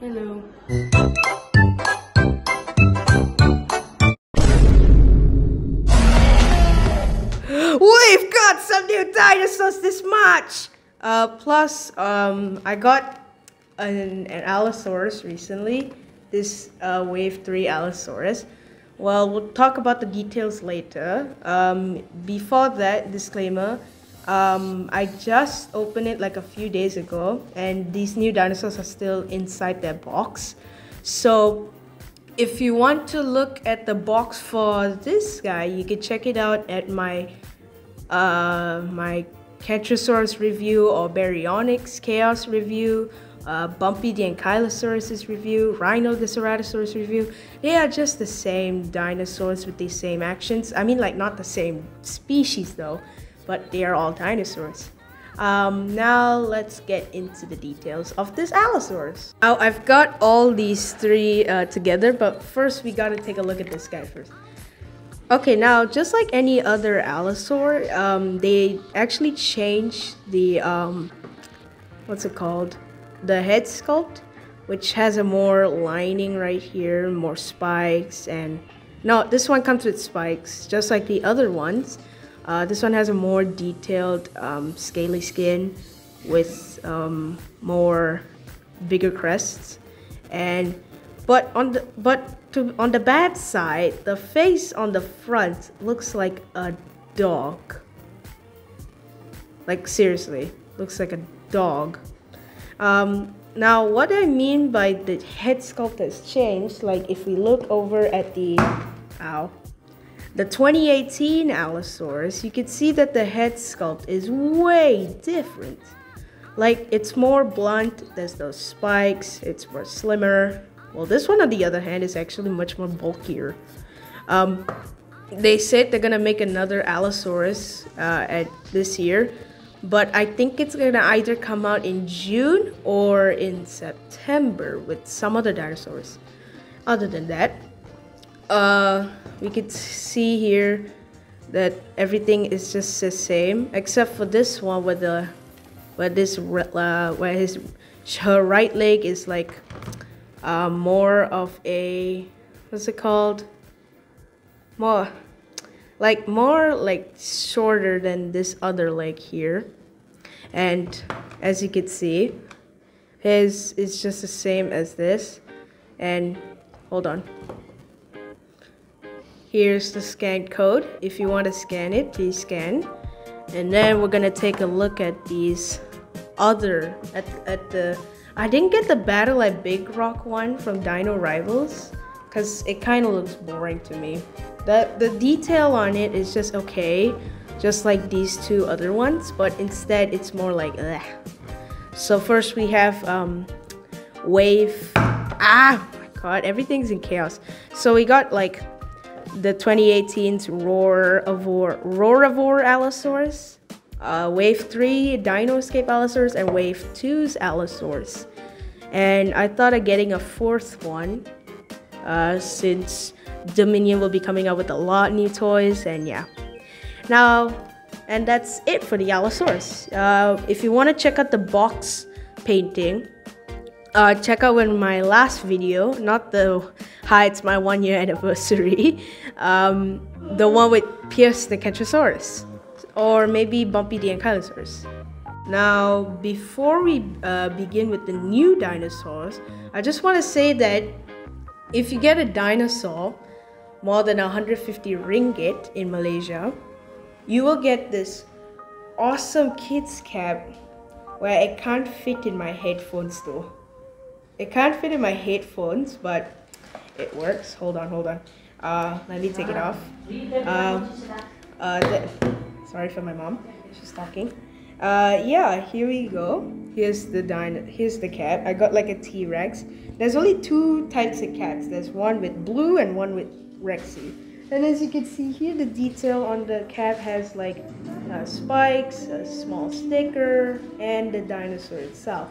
Hello. We've got some new dinosaurs this March! Uh, plus, um, I got an, an Allosaurus recently. This uh, Wave 3 Allosaurus. Well, we'll talk about the details later. Um, before that, disclaimer, um, I just opened it like a few days ago, and these new dinosaurs are still inside their box. So, if you want to look at the box for this guy, you can check it out at my uh, my Kentrosaurus review or Baryonyx Chaos review, uh, Bumpy the Ankylosaurus review, Rhino the Ceratosaurus review. They are just the same dinosaurs with the same actions. I mean, like not the same species though but they are all dinosaurs. Um, now let's get into the details of this Allosaurus. Now I've got all these three uh, together, but first we gotta take a look at this guy first. Okay, now just like any other Allosaur, um, they actually changed the, um, what's it called? The head sculpt, which has a more lining right here, more spikes, and no, this one comes with spikes, just like the other ones. Uh, this one has a more detailed um, scaly skin with um, more bigger crests. And but on the but to on the bad side the face on the front looks like a dog. Like seriously looks like a dog. Um, now what I mean by the head sculpt has changed like if we look over at the ow the 2018 Allosaurus, you can see that the head sculpt is way different. Like, it's more blunt, there's those spikes, it's more slimmer. Well, this one on the other hand is actually much more bulkier. Um, they said they're gonna make another Allosaurus uh, at this year, but I think it's gonna either come out in June or in September with some other dinosaurs. Other than that, uh, we could see here that everything is just the same except for this one where the where this uh, where his her right leg is like uh, more of a what's it called? More like more like shorter than this other leg here. And as you can see his is just the same as this. And hold on Here's the scan code. If you want to scan it, please scan. And then we're gonna take a look at these other, at, at the, I didn't get the Battle at Big Rock one from Dino Rivals because it kind of looks boring to me. The, the detail on it is just okay, just like these two other ones, but instead it's more like, ugh. So first we have um, Wave, ah, my god, everything's in chaos. So we got like the 2018's Roar of War, Allosaurus, uh, Wave 3 Dino-Escape Allosaurus, and Wave 2's Allosaurus. And I thought of getting a fourth one uh, since Dominion will be coming out with a lot of new toys, and yeah. Now, and that's it for the Allosaurus. Uh, if you want to check out the box painting, uh, check out when my last video, not the hi, it's my one year anniversary, um, the one with Pierce the Kentrosaurus, or maybe Bumpy the Ankylosaurus. Now, before we uh, begin with the new dinosaurs, I just want to say that if you get a dinosaur more than 150 ringgit in Malaysia, you will get this awesome kids cap where it can't fit in my headphones though. It can't fit in my headphones, but it works. Hold on, hold on. Uh, let me take it off. Uh, uh, sorry for my mom. She's talking. Uh, yeah, here we go. Here's the dino. Here's the cat. I got like a T-Rex. There's only two types of cats. There's one with blue and one with Rexy. And as you can see here, the detail on the cat has like uh, spikes, a small sticker, and the dinosaur itself.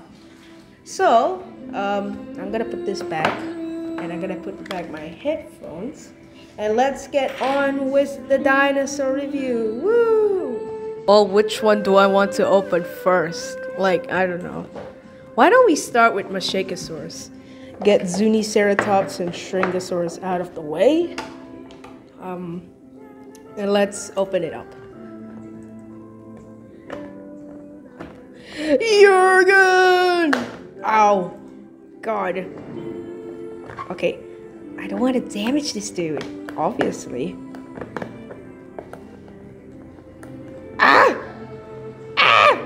So, um, I'm gonna put this back and I'm gonna put back my headphones and let's get on with the dinosaur review. Woo! Well, which one do I want to open first? Like, I don't know. Why don't we start with Machaicosaurus? get Zuniceratops and Shringasaurus out of the way. Um, and let's open it up. Jurgen! Ow. God. Okay. I don't want to damage this dude, obviously. Ah! Ah!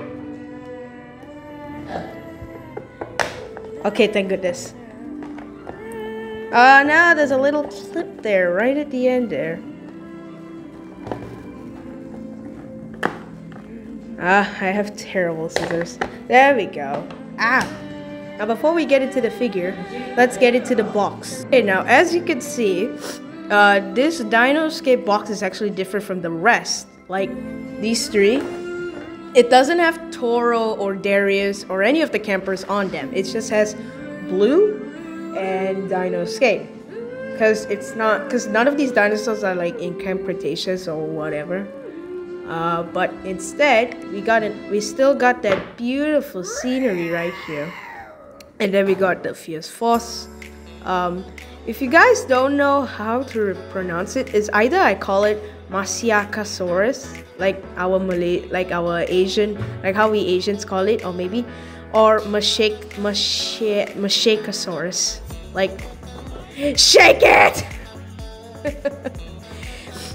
Okay, thank goodness. Uh, now there's a little clip there, right at the end there. Ah, I have terrible scissors. There we go. Ah! Now before we get into the figure, let's get into the box. Okay, now as you can see, uh, this Dinoscape box is actually different from the rest. Like these three, it doesn't have Toro or Darius or any of the campers on them. It just has Blue and Dinoscape. Because it's not, because none of these dinosaurs are like in Camp Cretaceous or whatever. Uh, but instead, we got it. We still got that beautiful scenery right here, and then we got the fierce force. Um, if you guys don't know how to pronounce it it, is either I call it Masiakasaurus, like our Malay, like our Asian, like how we Asians call it, or maybe, or Mashake, Mashakasaurus, like shake it.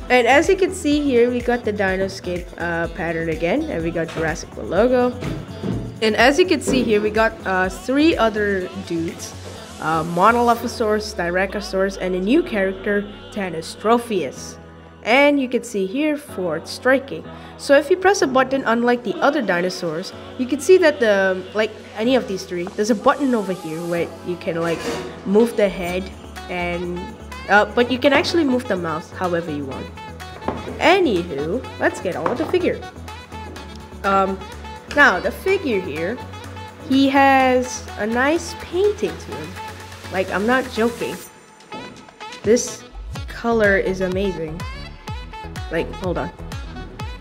And as you can see here, we got the Dinoscape uh, pattern again, and we got Jurassic World logo. And as you can see here, we got uh, three other dudes. Uh, Monolophosaurus, Styracosaurus, and a new character, Tanystropheus. And you can see here for striking. So if you press a button, unlike the other dinosaurs, you can see that the like any of these three, there's a button over here where you can like move the head and uh, but you can actually move the mouse however you want. Anywho, let's get on with the figure. Um, now, the figure here, he has a nice painting to him. Like, I'm not joking. This color is amazing. Like, hold on.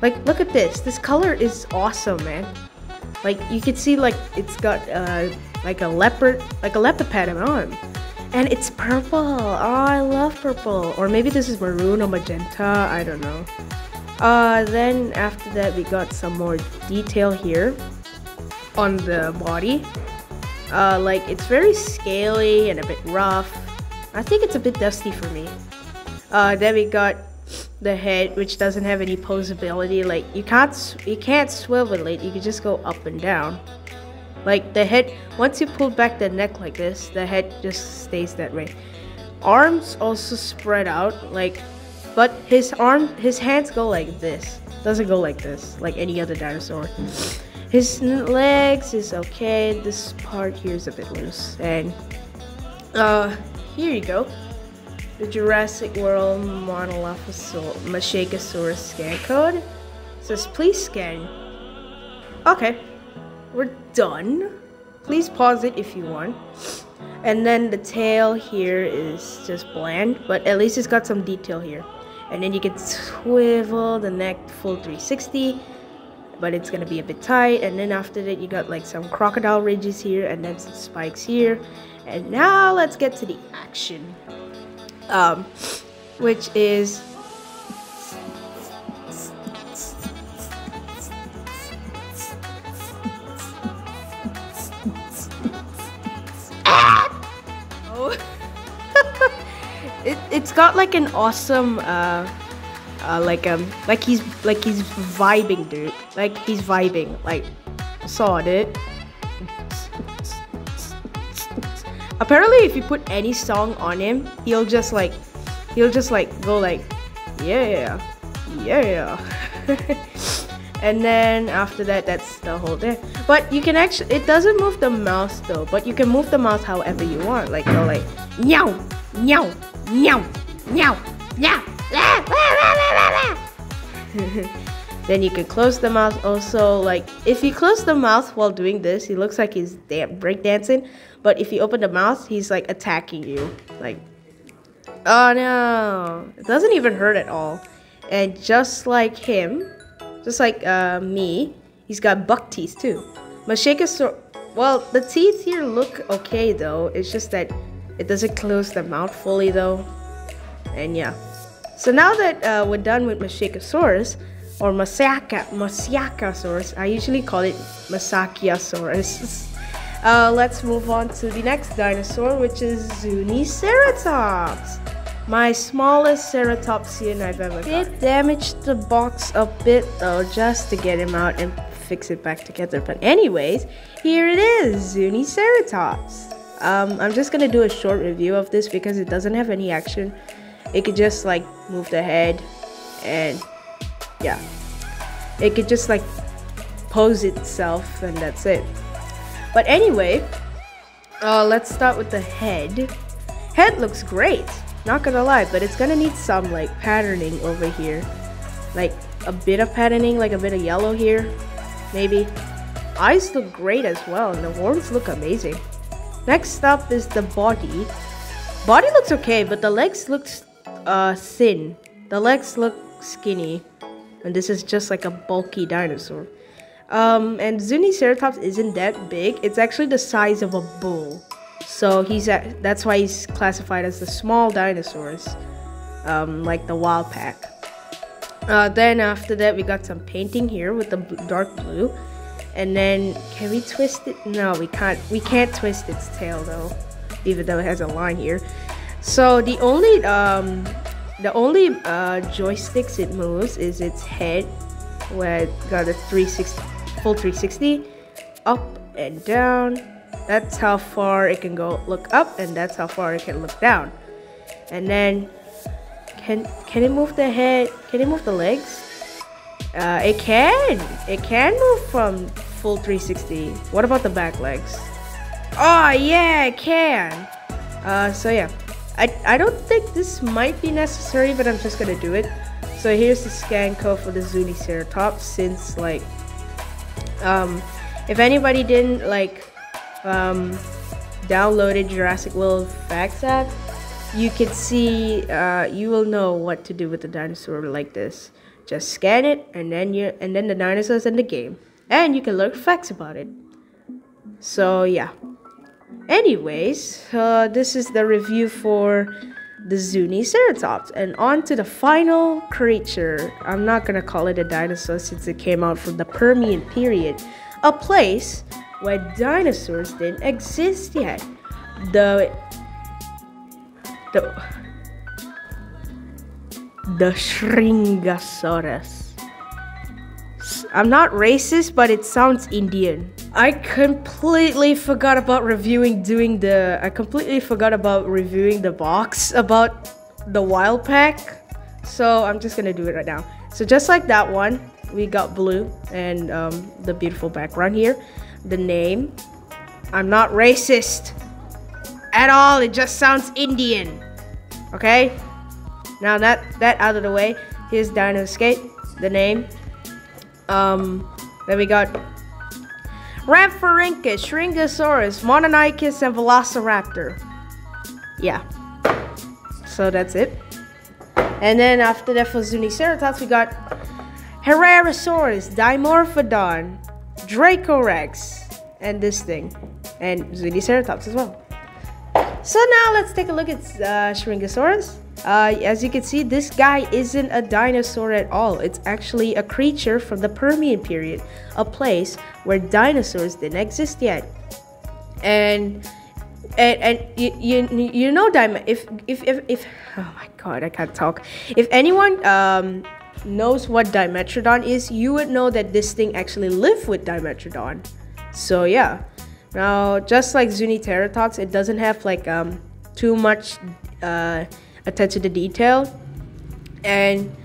Like, look at this. This color is awesome, man. Like, you can see, like, it's got, uh, like a leopard, like a leopard pattern on and it's purple. Oh, I love purple. Or maybe this is maroon or magenta. I don't know. Uh, then after that, we got some more detail here on the body. Uh, like it's very scaly and a bit rough. I think it's a bit dusty for me. Uh, then we got the head, which doesn't have any posability. Like you can't you can't swivel it. You can just go up and down. Like the head, once you pull back the neck like this, the head just stays that way. Arms also spread out, like, but his arm, his hands go like this. Doesn't go like this, like any other dinosaur. His legs is okay. This part here is a bit loose. And uh, here you go. The Jurassic World Monolophosaurus scan code. It says please scan. Okay we're done. Please pause it if you want. And then the tail here is just bland, but at least it's got some detail here. And then you can swivel the neck full 360, but it's gonna be a bit tight. And then after that, you got like some crocodile ridges here, and then some spikes here. And now let's get to the action, um, which is got like an awesome uh, uh, like um like he's like he's vibing dude. Like he's vibing like saw it. Apparently if you put any song on him he'll just like he'll just like go like yeah yeah and then after that that's the whole thing. But you can actually it doesn't move the mouse though. But you can move the mouse however you want. Like go like meow meow meow, meow, meow. then you can close the mouth also like if you close the mouth while doing this he looks like he's break dancing but if you open the mouth he's like attacking you like oh no. It doesn't even hurt at all. And just like him just like uh, me he's got buck teeth too. Mashakasaur well the teeth here look okay though. It's just that It doesn't close the mouth fully though. And yeah. So now that uh, we're done with Mashikosaurus, or Masaka, Masiakasaurus, I usually call it Masakiasaurus. Uh, let's move on to the next dinosaur, which is Zuniceratops. My smallest ceratopsian I've ever got. It damaged the box a bit though, just to get him out and fix it back together. But anyways, here it is, Zuniceratops. Um, I'm just gonna do a short review of this because it doesn't have any action. It could just like move the head and yeah. It could just like pose itself and that's it. But anyway, uh, let's start with the head. Head looks great, not gonna lie, but it's gonna need some like patterning over here. Like a bit of patterning, like a bit of yellow here, maybe. Eyes look great as well, and the horns look amazing. Next up is the body. Body looks okay, but the legs look uh, thin. The legs look skinny. And this is just like a bulky dinosaur. Um, and Zuniceratops isn't that big. It's actually the size of a bull. So he's at, that's why he's classified as the small dinosaurs, um, like the wild pack. Uh, then after that, we got some painting here with the dark blue. And then, can we twist it? No, we can't. We can't twist its tail though, even though it has a line here. So the only um, the only uh, joysticks it moves is its head, where it got a 360 full 360 up and down. That's how far it can go look up and that's how far it can look down. And then can can it move the head can it move the legs? Uh, it can it can move from full 360 what about the back legs? Oh yeah it can. Uh, so yeah I, I don't think this might be necessary but I'm just gonna do it so here's the scan code for the Zuniceratops since like um, if anybody didn't like um, downloaded Jurassic World Facts app, you could see uh, you will know what to do with the dinosaur like this. Just scan it, and then you and then the dinosaur's in the game, and you can learn facts about it. So yeah. Anyways, uh, this is the review for the Zuni Zuniceratops. And on to the final creature. I'm not gonna call it a dinosaur since it came out from the Permian period, a place where dinosaurs didn't exist yet. The the the Shringasaurus. I'm not racist, but it sounds Indian. I completely forgot about reviewing doing the I completely forgot about reviewing the box about the wild pack. So I'm just gonna do it right now. So just like that one, we got blue and um, the beautiful background here. The name. I'm not racist at all. It just sounds Indian. Okay. Now that that out of the way, here's Dino Escape. The name. Um, then we got Rhamphorhynchus, Shringasaurus, Mononychus, and Velociraptor. Yeah. So that's it. And then after that for Zuniceratops, we got Herrerasaurus, Dimorphodon, Dracorex, and this thing. And Zuniceratops as well. So now let's take a look at uh, Shringasaurus. Uh, as you can see, this guy isn't a dinosaur at all. It's actually a creature from the Permian period, a place where dinosaurs didn't exist yet. And and, and you, you you know if, if if if oh my god I can't talk. If anyone um knows what Dimetrodon is, you would know that this thing actually lived with Dimetrodon. So yeah. Now just like Zuniceratops, it doesn't have like um too much uh attention to the detail. And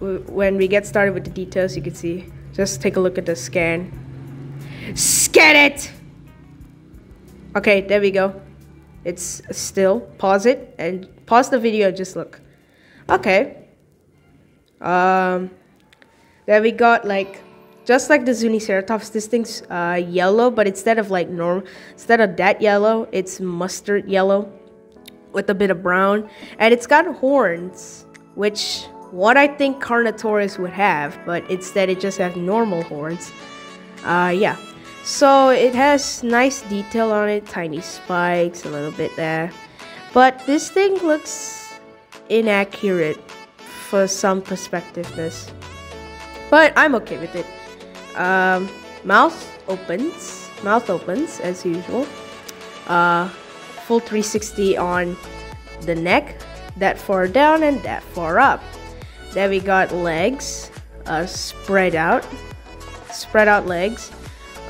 when we get started with the details, you can see, just take a look at the scan. Scan it! Okay, there we go. It's still. Pause it and pause the video just look. Okay. Um, there we got like, just like the Zuniceratops, this thing's uh, yellow, but instead of like norm, instead of that yellow, it's mustard yellow with a bit of brown. And it's got horns, which what I think Carnotaurus would have, but instead it just has normal horns. Uh, yeah. So it has nice detail on it, tiny spikes, a little bit there. But this thing looks inaccurate for some perspectiveness. But I'm okay with it. Um, mouth opens, mouth opens as usual. Uh, full 360 on the neck, that far down and that far up. Then we got legs, uh, spread out, spread out legs,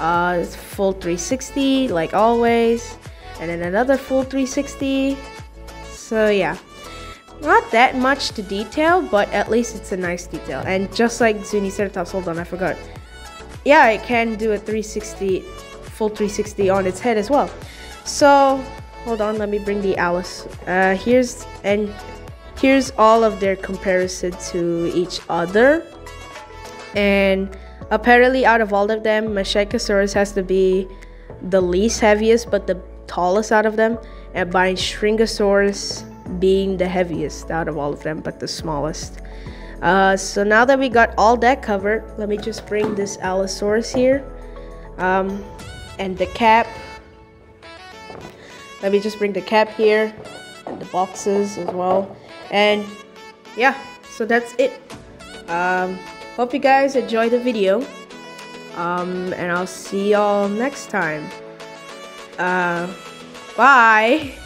uh, full 360 like always, and then another full 360. So yeah, not that much to detail, but at least it's a nice detail. And just like Zuniceratops, hold on, I forgot. Yeah, it can do a 360, full 360 on its head as well. So, hold on, let me bring the Alice. Uh, here's, and here's all of their comparison to each other. And apparently out of all of them, Machaicosaurus has to be the least heaviest, but the tallest out of them. And by Shringasaurus being the heaviest out of all of them, but the smallest. Uh, so now that we got all that covered, let me just bring this Allosaurus here. Um, and the cap. Let me just bring the cap here. And the boxes as well. And yeah, so that's it. Um, hope you guys enjoyed the video. Um, and I'll see y'all next time. Uh, bye.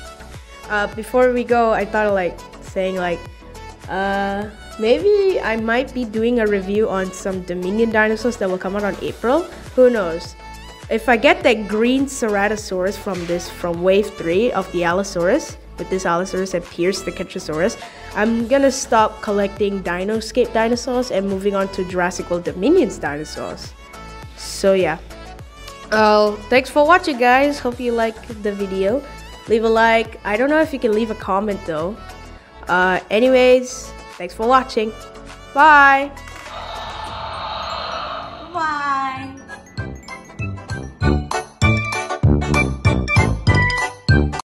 Uh, before we go, I thought of like saying like, uh, maybe I might be doing a review on some Dominion dinosaurs that will come out on April. Who knows? If I get that green Ceratosaurus from this from wave 3 of the Allosaurus, with this Allosaurus and Pierce the Kentrosaurus, I'm gonna stop collecting Dinoscape dinosaurs and moving on to Jurassic World Dominions dinosaurs. So yeah. Uh, thanks for watching guys. Hope you like the video leave a like. I don't know if you can leave a comment though. Uh, anyways, thanks for watching. Bye. Bye.